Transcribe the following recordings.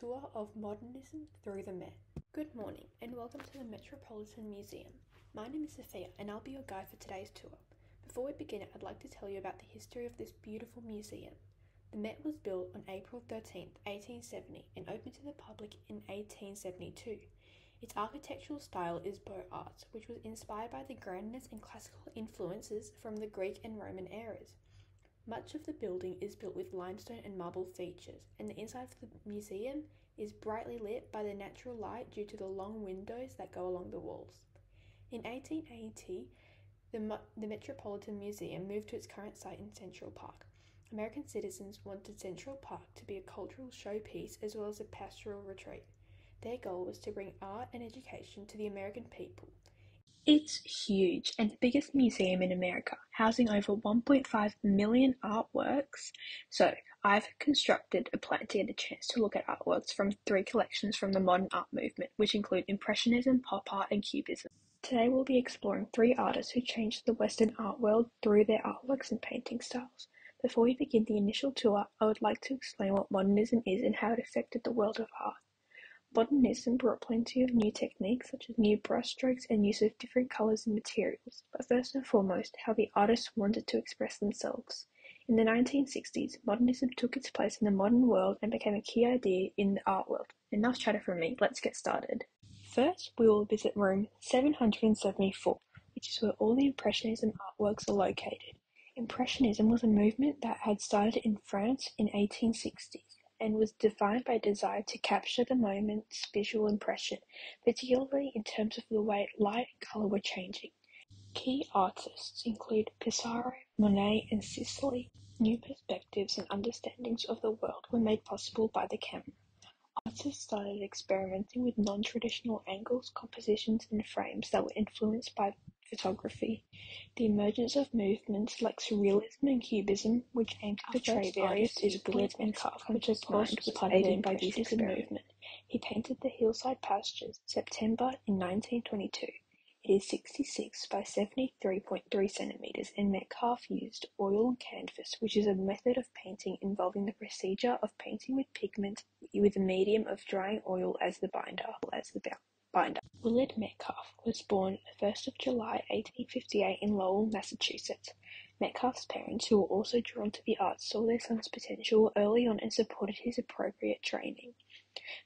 tour of modernism through the Met. Good morning and welcome to the Metropolitan Museum. My name is Sophia and I'll be your guide for today's tour. Before we begin, I'd like to tell you about the history of this beautiful museum. The Met was built on April 13, 1870 and opened to the public in 1872. Its architectural style is Beaux Arts, which was inspired by the grandness and classical influences from the Greek and Roman eras. Much of the building is built with limestone and marble features, and the inside of the museum is brightly lit by the natural light due to the long windows that go along the walls. In 1880, the, the Metropolitan Museum moved to its current site in Central Park. American citizens wanted Central Park to be a cultural showpiece as well as a pastoral retreat. Their goal was to bring art and education to the American people. It's huge and the biggest museum in America, housing over 1.5 million artworks. So, I've constructed a plan to get a chance to look at artworks from three collections from the modern art movement, which include Impressionism, Pop Art, and Cubism. Today we'll be exploring three artists who changed the Western art world through their artworks and painting styles. Before we begin the initial tour, I would like to explain what modernism is and how it affected the world of art. Modernism brought plenty of new techniques such as new brushstrokes and use of different colors and materials, but first and foremost, how the artists wanted to express themselves. In the 1960s, modernism took its place in the modern world and became a key idea in the art world. Enough chatter from me, let's get started. First, we will visit room 774, which is where all the Impressionism artworks are located. Impressionism was a movement that had started in France in 1860 and was defined by desire to capture the moment's visual impression, particularly in terms of the way light and color were changing. Key artists include Pissarro, Monet, and Sisley. New perspectives and understandings of the world were made possible by the camera. Artists started experimenting with non-traditional angles, compositions, and frames that were influenced by photography. The emergence of movements like Surrealism and Cubism, which aimed to portray various disciplines and of course was aided by this movement. He painted the hillside pastures, September in 1922. It is 66 by 73.3 centimeters, and Metcalf used oil and canvas, which is a method of painting involving the procedure of painting with pigment with a medium of drying oil as the binder. As the binder. Willard Metcalf was born the 1st of July 1858 in Lowell, Massachusetts. Metcalf's parents, who were also drawn to the arts, saw their son's potential early on and supported his appropriate training.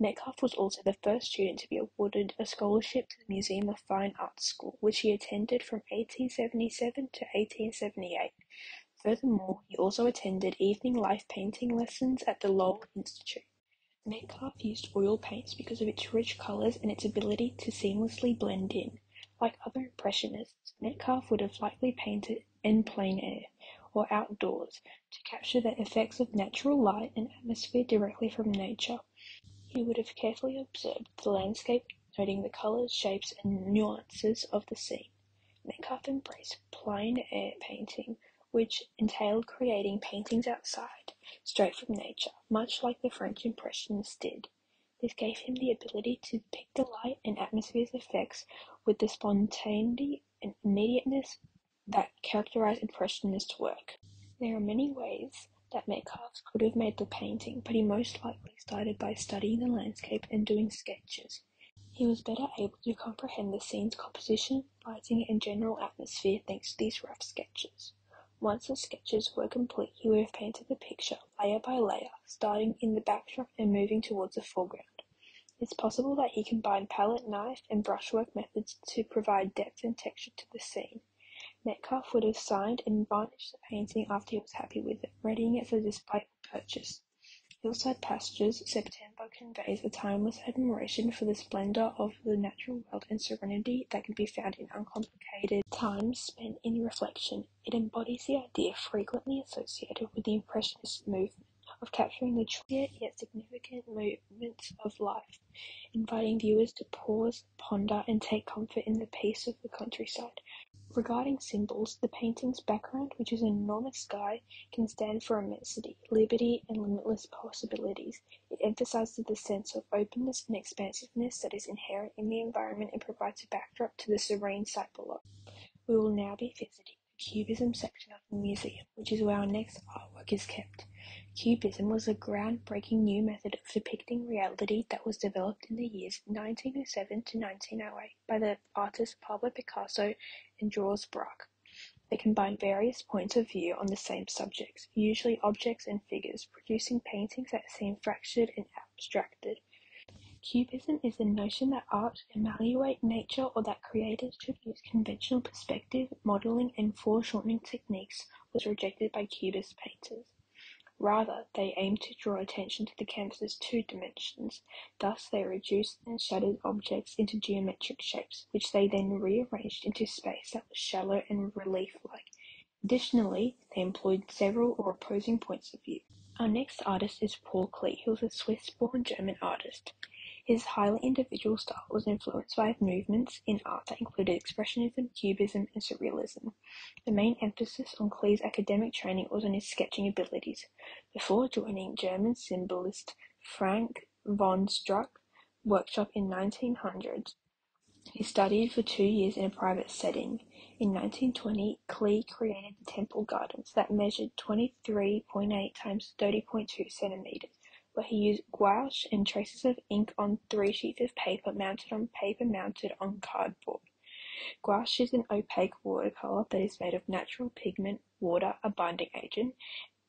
Metcalf was also the first student to be awarded a scholarship to the Museum of Fine Arts School, which he attended from 1877 to 1878. Furthermore, he also attended evening life painting lessons at the Lowell Institute. Metcalf used oil paints because of its rich colors and its ability to seamlessly blend in. Like other Impressionists, Metcalf would have likely painted in plein air, or outdoors, to capture the effects of natural light and atmosphere directly from nature. He would have carefully observed the landscape, noting the colors, shapes, and nuances of the scene. Metcalf embraced plein air painting, which entailed creating paintings outside, straight from nature, much like the French Impressionists did. This gave him the ability to depict the light and atmosphere's effects with the spontaneity and immediateness that characterized Impressionist work. There are many ways that Metcalf could have made the painting, but he most likely started by studying the landscape and doing sketches. He was better able to comprehend the scene's composition, lighting, and general atmosphere thanks to these rough sketches. Once the sketches were complete, he would have painted the picture layer by layer, starting in the backdrop and moving towards the foreground. It's possible that he combined palette knife and brushwork methods to provide depth and texture to the scene. Metcalf would have signed and varnished the painting after he was happy with it, readying it for display or purchase. Hillside Pastures, September conveys a timeless admiration for the splendor of the natural world and serenity that can be found in uncomplicated time spent in reflection. It embodies the idea frequently associated with the Impressionist movement of capturing the transient yet significant moments of life, inviting viewers to pause, ponder, and take comfort in the peace of the countryside. Regarding symbols, the painting's background, which is an enormous sky, can stand for immensity, liberty, and limitless possibilities. It emphasizes the sense of openness and expansiveness that is inherent in the environment and provides a backdrop to the serene sight below. We will now be visiting the Cubism section of the museum, which is where our next artwork is kept. Cubism was a groundbreaking new method of depicting reality that was developed in the years 1907 to 1908 by the artists Pablo Picasso and Jules Braque. They combined various points of view on the same subjects, usually objects and figures, producing paintings that seem fractured and abstracted. Cubism is the notion that art evaluate nature or that creators should use conventional perspective, modeling, and foreshortening techniques was rejected by Cubist painters. Rather, they aim to draw attention to the canvas's two dimensions. Thus, they reduced and shattered objects into geometric shapes, which they then rearranged into space that was shallow and relief-like. Additionally, they employed several or opposing points of view. Our next artist is Paul Klee, who was a Swiss-born German artist. His highly individual style was influenced by movements in art that included Expressionism, Cubism, and Surrealism. The main emphasis on Klee's academic training was on his sketching abilities. Before joining German symbolist Franz von Stuck workshop in 1900, he studied for two years in a private setting. In 1920, Klee created the Temple Gardens that measured 23.8 times 30.2 centimeters where he used gouache and traces of ink on three sheets of paper mounted on paper mounted on cardboard. Gouache is an opaque watercolor that is made of natural pigment, water, a binding agent,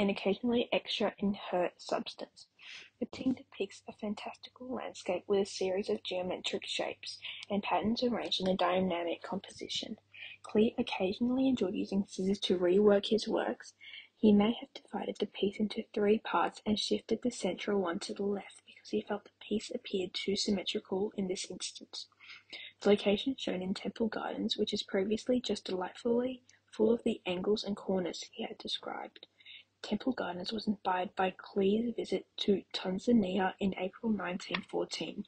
and occasionally extra inert substance. The painting depicts a fantastical landscape with a series of geometric shapes and patterns arranged in a dynamic composition. Klee occasionally enjoyed using scissors to rework his works, he may have divided the piece into three parts and shifted the central one to the left because he felt the piece appeared too symmetrical in this instance. The location shown in Temple Gardens, which is previously just delightfully full of the angles and corners he had described. Temple Gardens was inspired by Klee's visit to Tunisia in April 1914.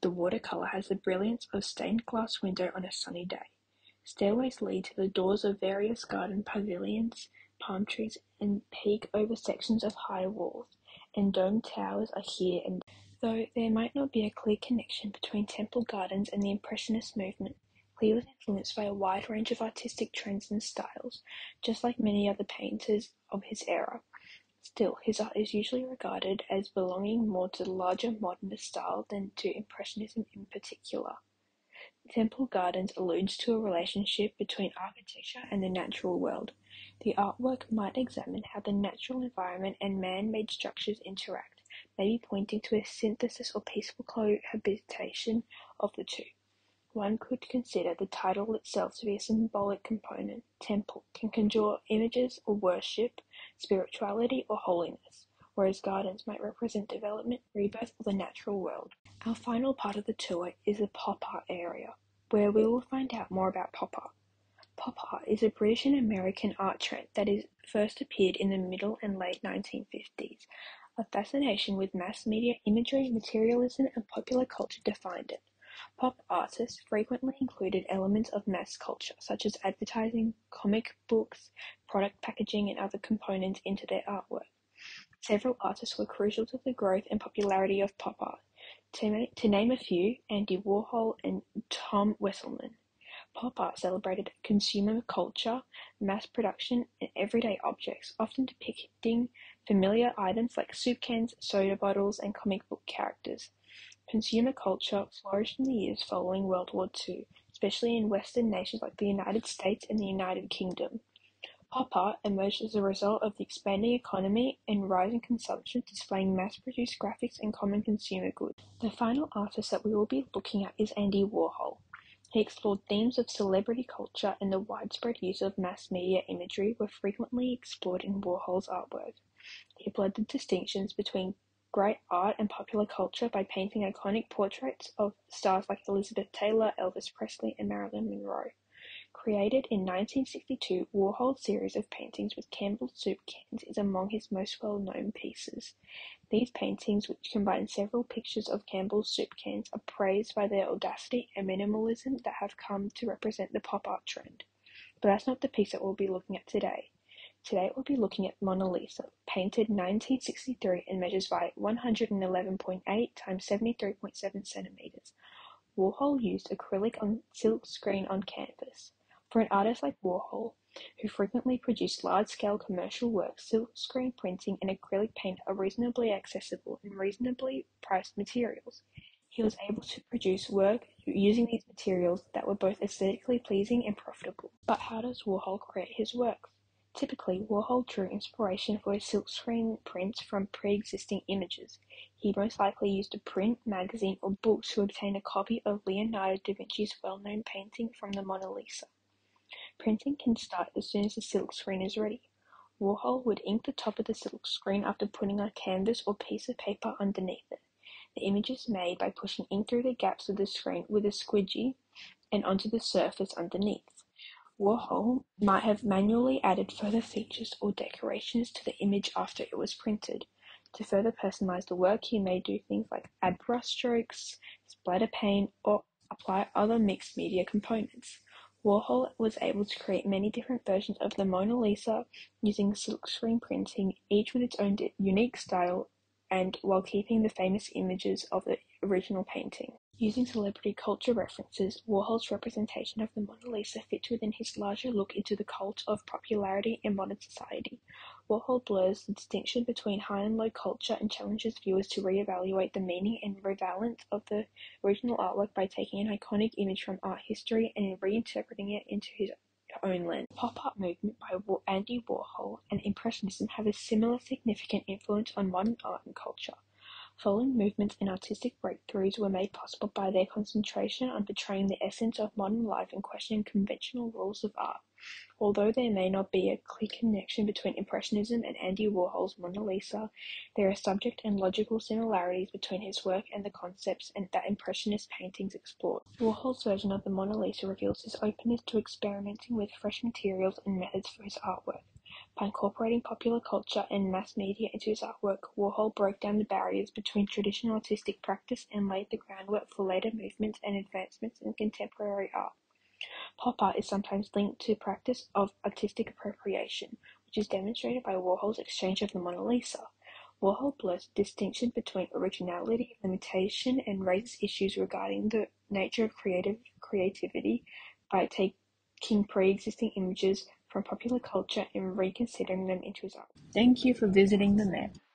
The watercolor has the brilliance of stained glass window on a sunny day. Stairways lead to the doors of various garden pavilions palm trees and peek over sections of high walls, and domed towers are here and there. Though there might not be a clear connection between Temple Gardens and the Impressionist movement, Klee was influenced by a wide range of artistic trends and styles, just like many other painters of his era. Still, his art is usually regarded as belonging more to the larger modernist style than to Impressionism in particular. Temple Gardens alludes to a relationship between architecture and the natural world. The artwork might examine how the natural environment and man-made structures interact, maybe pointing to a synthesis or peaceful cohabitation of the two. One could consider the title itself to be a symbolic component. Temple can conjure images of worship, spirituality, or holiness, whereas gardens might represent development, rebirth, or the natural world. Our final part of the tour is the pop art area, where we will find out more about pop art. Pop art is a British and American art trend that is first appeared in the middle and late 1950s. A fascination with mass media imagery, materialism, and popular culture defined it. Pop artists frequently included elements of mass culture, such as advertising, comic books, product packaging, and other components into their artwork. Several artists were crucial to the growth and popularity of pop art. To, name a few, Andy Warhol and Tom Wesselmann, Pop art celebrated consumer culture, mass production, and everyday objects, often depicting familiar items like soup cans, soda bottles, and comic book characters. Consumer culture flourished in the years following World War II, especially in Western nations like the United States and the United Kingdom. Pop art emerged as a result of the expanding economy and rising consumption displaying mass-produced graphics and common consumer goods. The final artist that we will be looking at is Andy Warhol. He explored themes of celebrity culture and the widespread use of mass media imagery were frequently explored in Warhol's artwork. He blurred the distinctions between great art and popular culture by painting iconic portraits of stars like Elizabeth Taylor, Elvis Presley, and Marilyn Monroe. Created in 1962, Warhol's series of paintings with Campbell's soup cans is among his most well-known pieces. These paintings, which combine several pictures of Campbell's soup cans, are praised by their audacity and minimalism that have come to represent the pop art trend. But that's not the piece that we'll be looking at today. Today we'll be looking at Mona Lisa, painted 1963 and measures by 111.8 times 73.7 centimeters. Warhol used acrylic on silk screen on canvas. For an artist like Warhol, who frequently produced large-scale commercial works, silkscreen printing and acrylic paint are reasonably accessible and reasonably priced materials. He was able to produce work using these materials that were both aesthetically pleasing and profitable. But how does Warhol create his works? Typically, Warhol drew inspiration for his silkscreen prints from pre-existing images. He most likely used a print, magazine, or book to obtain a copy of Leonardo da Vinci's well-known painting from the Mona Lisa. Printing can start as soon as the silkscreen is ready. Warhol would ink the top of the silkscreen after putting a canvas or piece of paper underneath it. The image is made by pushing ink through the gaps of the screen with a squeegee and onto the surface underneath. Warhol might have manually added further features or decorations to the image after it was printed. To further personalize the work, he may do things like add brush strokes, splatter paint, or apply other mixed media components. Warhol was able to create many different versions of the Mona Lisa using silkscreen printing, each with its own unique style and while keeping the famous images of the original painting. Using celebrity culture references, Warhol's representation of the Mona Lisa fits within his larger look into the cult of popularity in modern society. Warhol blurs the distinction between high and low culture and challenges viewers to re-evaluate the meaning and relevance of the original artwork by taking an iconic image from art history and reinterpreting it into his own lens. Pop art movement by Andy Warhol and Impressionism have a similar significant influence on modern art and culture. Following movements and artistic breakthroughs were made possible by their concentration on portraying the essence of modern life and questioning conventional rules of art. Although there may not be a clear connection between Impressionism and Andy Warhol's Mona Lisa, there are subject and logical similarities between his work and the concepts that Impressionist paintings explored. Warhol's version of the Mona Lisa reveals his openness to experimenting with fresh materials and methods for his artwork. By incorporating popular culture and mass media into his artwork, Warhol broke down the barriers between traditional artistic practice and laid the groundwork for later movements and advancements in contemporary art. Pop art is sometimes linked to practice of artistic appropriation, which is demonstrated by Warhol's exchange of the Mona Lisa. Warhol blurs distinction between originality, limitation, and raises issues regarding the nature of creative creativity by taking pre-existing images from popular culture and reconsidering them into his art. Thank you for visiting the Met.